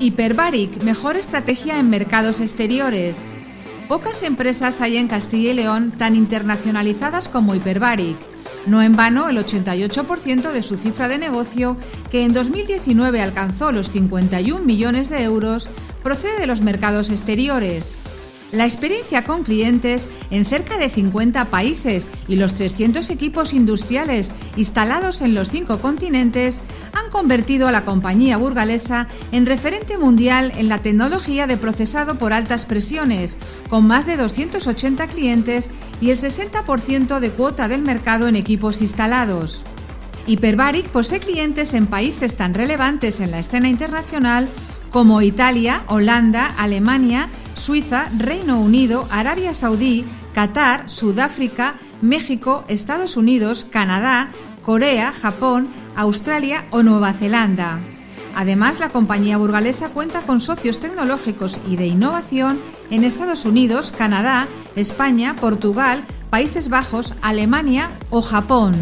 Hiperbaric, mejor estrategia en mercados exteriores. Pocas empresas hay en Castilla y León tan internacionalizadas como Hiperbaric. No en vano, el 88% de su cifra de negocio, que en 2019 alcanzó los 51 millones de euros, procede de los mercados exteriores. La experiencia con clientes en cerca de 50 países y los 300 equipos industriales instalados en los cinco continentes convertido a la compañía burgalesa en referente mundial en la tecnología de procesado por altas presiones, con más de 280 clientes y el 60% de cuota del mercado en equipos instalados. Hyperbaric posee clientes en países tan relevantes en la escena internacional como Italia, Holanda, Alemania, Suiza, Reino Unido, Arabia Saudí, Qatar, Sudáfrica, México, Estados Unidos, Canadá, Corea, Japón, Australia o Nueva Zelanda. Además, la compañía burgalesa cuenta con socios tecnológicos y de innovación en Estados Unidos, Canadá, España, Portugal, Países Bajos, Alemania o Japón.